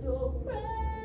so proud.